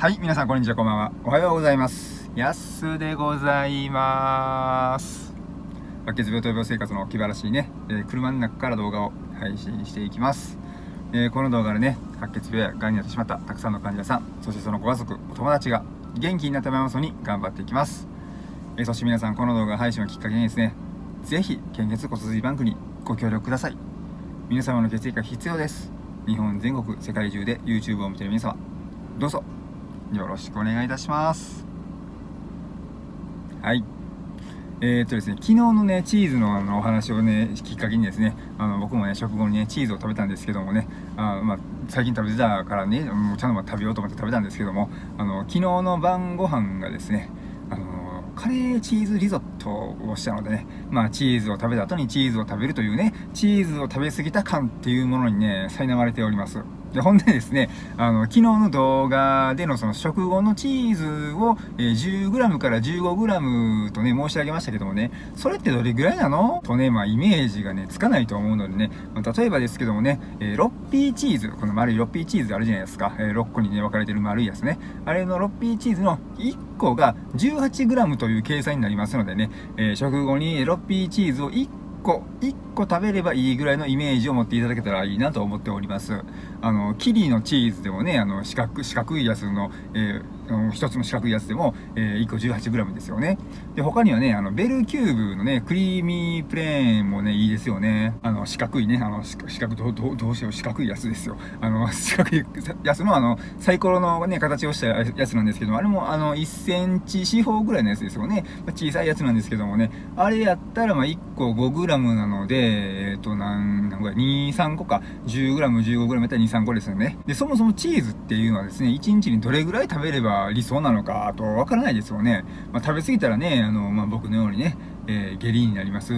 はい、皆さんこんにちは、こんばんは。おはようございます。やすでございます。白血病と病生活の気晴らしいね、えー、車の中から動画を配信していきます。えー、この動画でね、白血病や癌になってしまったたくさんの患者さん、そしてそのご家族、お友達が元気になったままそに頑張っていきます。えー、そして皆さん、この動画配信をきっかけにですね、ぜひ、献血骨髄バンクにご協力ください。皆様の血液が必要です。日本全国、世界中で YouTube を見ている皆様、どうぞよろしくお願いいたしますはいえー、っとですね、昨日のね、チーズのあのお話をね、きっかけにですね、あの僕もね、食後にね、チーズを食べたんですけどもね、あまあ、最近食べてたからね、もうちゃんと食べようと思って食べたんですけども、あの昨日の晩ご飯がですね、あのカレーチーズリゾットをしたのでね、まあ、チーズを食べた後にチーズを食べるというね、チーズを食べ過ぎた感っていうものにね、苛まれております。で、ほんでですね、あの、昨日の動画でのその食後のチーズを、えー、10g から 15g とね、申し上げましたけどもね、それってどれぐらいなの？とね、まあ、イメージがね、つかないと思うのでね、まあ、例えばですけどもね、えー、ロッピーチーズ、この丸いロッピーチーズあるじゃないですか、えー、6個にね、分かれてる丸いやつね。あれのロッピーチーズの1個が 18g という計算になりますのでね、えー、食後にロッピーチーズを1個、1個食べればいいぐらいのイメージを持っていただけたらいいなと思っております。あの、キリのチーズでもね、あの、四角、四角いやつの、えー、一つの四角いやつでも、えー、1個 18g ですよね。で、他にはね、あの、ベルキューブのね、クリーミープレーンもね、いいですよね。あの、四角いね、あの、四角、どう、どう、どうしよう、四角いやつですよ。あの、四角いやつの、あの、サイコロのね、形をしたやつなんですけども、あれも、あの、1センチ四方ぐらいのやつですよね。まあ、小さいやつなんですけどもね、あれやったら、まあ、1個 5g なので、えっ、ー、と、なん、なんか2、3個か、10g、15g やったら2、3個ですよね。で、そもそもチーズっていうのはですね、1日にどれぐらい食べれば理想なのかとわからないですよね。まあ、食べ過ぎたらね、あの、まあ、僕のようにね、えー、下痢になります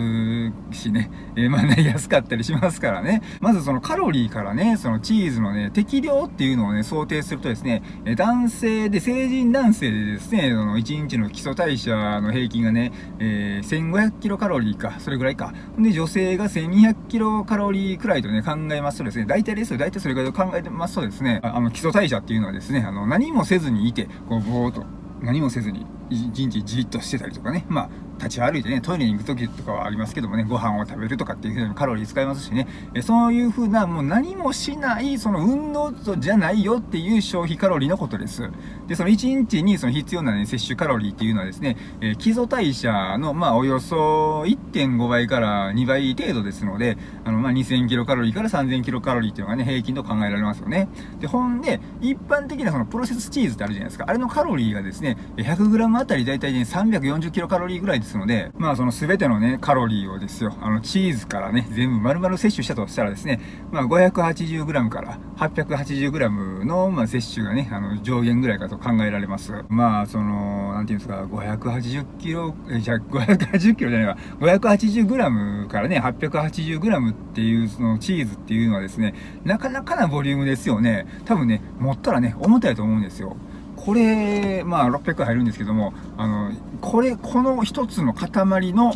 しね、えー、まあなりやすかったりしますからね。まずそのカロリーからね、そのチーズのね、適量っていうのをね、想定するとですね、え男性で、成人男性でですね、その1日の基礎代謝の平均がね、えー、1500キロカロリーか、それぐらいか。で、女性が1200キロカロリーくらいとね、考えますとですね、大体ですよ、大体それぐらいと考えてますとですね、あの、基礎代謝っていうのはですね、あの、何もせずにいて、こう、ぼーっと、何もせずに、一日じっとしてたりとかね、まあ、立ち歩いてね、トイレに行く時とかはありますけどもね、ご飯を食べるとかっていう風にカロリー使いますしね、えそういう風な、もう何もしない、その運動じゃないよっていう消費カロリーのことです。で、その1日にその必要なね、摂取カロリーっていうのはですね、え基礎代謝の、まあ、およそ1.5倍から2倍程度ですので、あの、まあ、2000キロカロリーから3000キロカロリーっていうのがね、平均と考えられますよね。で、ほんで、一般的なそのプロセスチーズってあるじゃないですか。あれのカロリーがですね、100g あたりだいたいね、340キロカロリーぐらいですですので、まあその全てのね、カロリーをですよ、あのチーズからね、全部丸々摂取したとしたらですね、まあ 580g から 880g の、まあ、摂取がね、あの上限ぐらいかと考えられます。まあその、なんていうんですか、580キロ、え、じゃあ580キロじゃないわ、580g からね、880g っていうそのチーズっていうのはですね、なかなかなボリュームですよね。多分ね、持ったらね、重たいと思うんですよ。これ、まあ600入るんですけども、あの、これ、この一つの塊の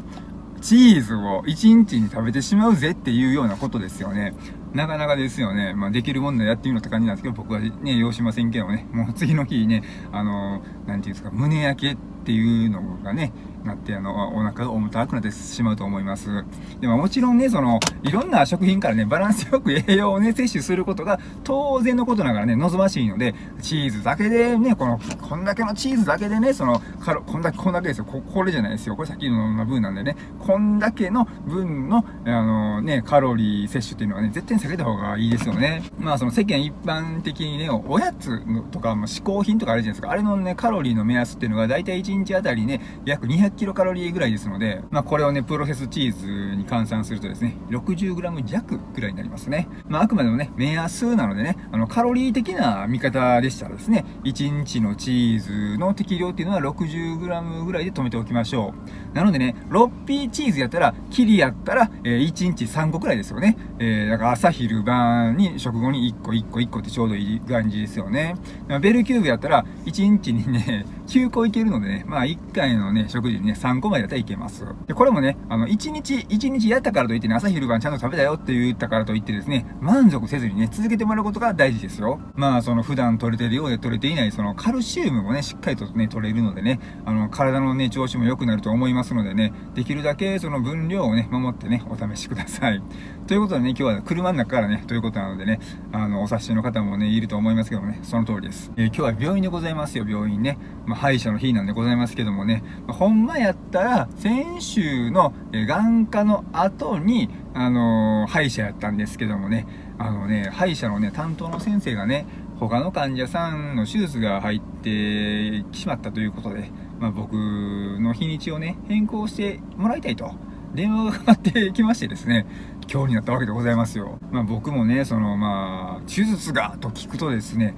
チーズを1日に食べてしまうぜっていうようなことですよね。なかなかですよね。まあ、できるもんだやってみろって感じなんですけど、僕はね、要しませんけどね、もう次の日ね、あの、なんていうんですか、胸焼けっていうのがね、なって、あの、お腹が重たくなってしまうと思います。でももちろんね、その、いろんな食品からね、バランスよく栄養をね、摂取することが当然のことながらね、望ましいので、チーズだけでね、この、こんだけのチーズだけでね、その、カロ、こんだけ、こんだけですよ。ここれじゃないですよ。これさっきの分なんでね、こんだけの分の、あのね、カロリー摂取っていうのはね、絶対に避けた方がいいですよね。まあ、その世間一般的にね、おやつとか、まあ、嗜好品とかあるじゃないですか。あれのね、カロリーの目安っていうのが、だいたい1日あたりね、約200キロカロリーぐらいですので、まあこれをね、プロセスチーズに換算するとですね、60g 弱ぐらいになりますね。まああくまでもね、目安なのでね、あの、カロリー的な見方でしたらですね、1日のチーズの適量っていうのは 60g ぐらいで止めておきましょう。なのでね、6ピーチーズやったら、キリやったら、えー、1日3個くらいですよね。えー、だから朝昼晩に食後に1個1個1個ってちょうどいい感じですよね。ベルキューブやったら、1日にね、9個いけるのでね、まあ1回のね、食事にね、3個までだったらいけます。で、これもね、あの、1日、1日やったからといってね、朝昼晩ちゃんと食べたよって言ったからといってですね、満足せずにね、続けてもらうことが大事ですよ。まあ、その普段取れてるようで取れていない、そのカルシウムもね、しっかりとね、取れるのでね、あの、体のね、調子も良くなると思いますのでね、できるだけその分量をね、守ってね、お試しください。ということでね、今日は車の中からね、ということなのでね、あの、お察しの方もね、いると思いますけどもね、その通りです。えー、今日は病院でございますよ、病院ね。まあ、歯医者の日なんでございますけどもね、まあ、ほんまやったら、先週の、眼科の後に、あのー、歯医者やったんですけどもね、あのね、歯医者のね、担当の先生がね、他の患者さんの手術が入ってきしまったということで、まあ、僕の日にちをね、変更してもらいたいと。電話がかかってきましてですね、今日になったわけでございますよ。まあ僕もね、そのまあ、手術がと聞くとですね、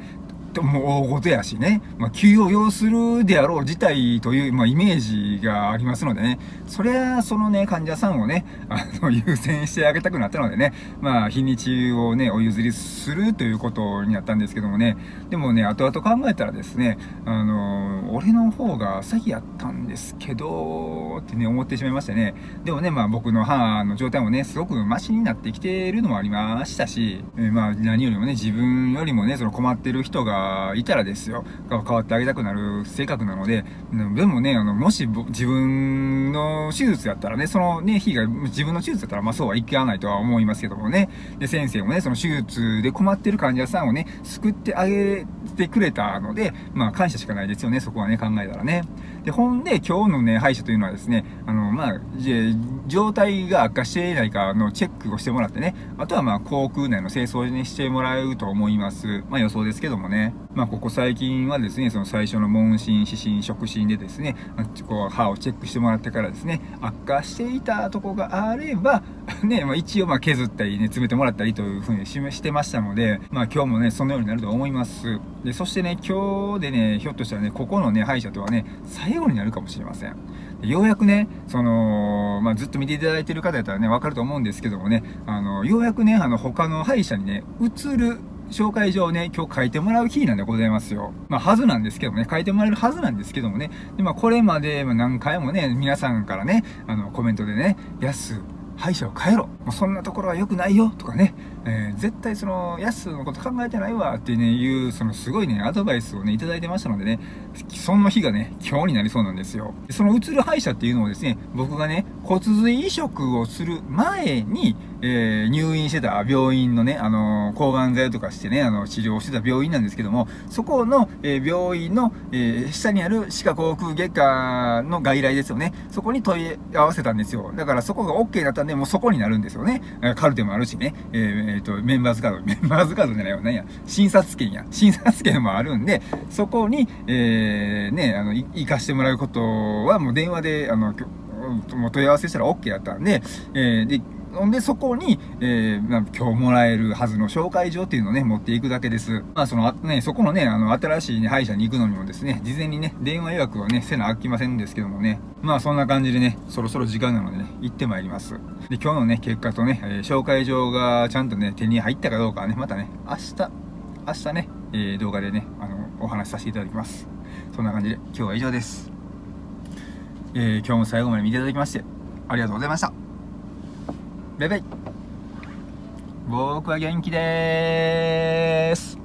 もう大事やしね、まあ、休を要するであろう事態という、まあ、イメージがありますのでね、そりゃ、そのね、患者さんをね、あの、優先してあげたくなったのでね、まあ、日にちをね、お譲りするということになったんですけどもね、でもね、後々考えたらですね、あの、俺の方が先やったんですけど、ってね、思ってしまいましてね、でもね、まあ、僕の歯の状態もね、すごくマシになってきているのもありましたし、えまあ、何よりもね、自分よりもね、その困ってる人が、いたらですよ、変わってあげたくなる性格なので、でもね、あの、もし自分の手術やったらね、そのね、日が自分の手術だったら、まあそうはいかないとは思いますけどもね、で、先生もね、その手術で困ってる患者さんをね、救ってあげてくれたので、まあ感謝しかないですよね、そこはね、考えたらね。で、ほんで、今日のね、歯医者というのはですね、あの、まあ、状態が悪化していないかのチェックをしてもらってね、あとはまあ、口腔内の清掃にしてもらうと思います。まあ予想ですけどもね。まあ、ここ最近はですね、その最初の問診、指針、触診でですね、こう歯をチェックしてもらってからですね、悪化していたとこがあれば、ね、まあ、一応ま削ったりね、詰めてもらったりというふうにしてましたので、まあ今日もね、そのようになると思います。で、そしてね、今日でね、ひょっとしたらね、ここのね、歯医者とはね、最後になるかもしれません。ようやくね、その、まあ、ずっと見ていただいてる方だったらね、わかると思うんですけどもね、あの、ようやくね、あの、他の歯医者にね、移る紹介状をね、今日書いてもらう日なんでございますよ。まあ、はずなんですけどもね、書いてもらえるはずなんですけどもね、でまあ、これまで何回もね、皆さんからね、あの、コメントでね、安、歯医者を変えろ。もうそんなところは良くないよ。とかね、えー、絶対その、ヤスのこと考えてないわっていうね、いう、そのすごいね、アドバイスをね、いただいてましたのでね、その日がね、今日になりそうなんですよ。その移る歯医者っていうのをですね、僕がね、骨髄移植をする前に、えー、入院してた病院のね、あのー、抗がん剤とかしてね、あの、治療してた病院なんですけども、そこの、えー、病院の、え下にある歯科口腔外科の外来ですよね。そこに問い合わせたんですよ。だからそこが OK だったんで、もうそこになるんですよね。カルテもあるしね、えー、と、メンバーズカード、メンバーズカードじゃないわ、何や、診察券や、診察券もあるんで、そこに、えね、あの、行かしてもらうことは、もう電話で、あの、もう問い合わせしたら OK だったんで、えー、で、んで、そこに、えー、今日もらえるはずの紹介状っていうのをね、持っていくだけです。まあ、その、ね、そこのね、あの、新しい、ね、歯医者に行くのにもですね、事前にね、電話予約をね、せなあきませんですけどもね、まあ、そんな感じでね、そろそろ時間なのでね、行ってまいります。で、今日のね、結果とね、えー、紹介状がちゃんとね、手に入ったかどうかはね、またね、明日、明日ね、えー、動画でね、あの、お話しさせていただきます。そんな感じで、今日は以上です。えー、今日も最後まで見ていただきまして、ありがとうございました。バイバイ僕は元気です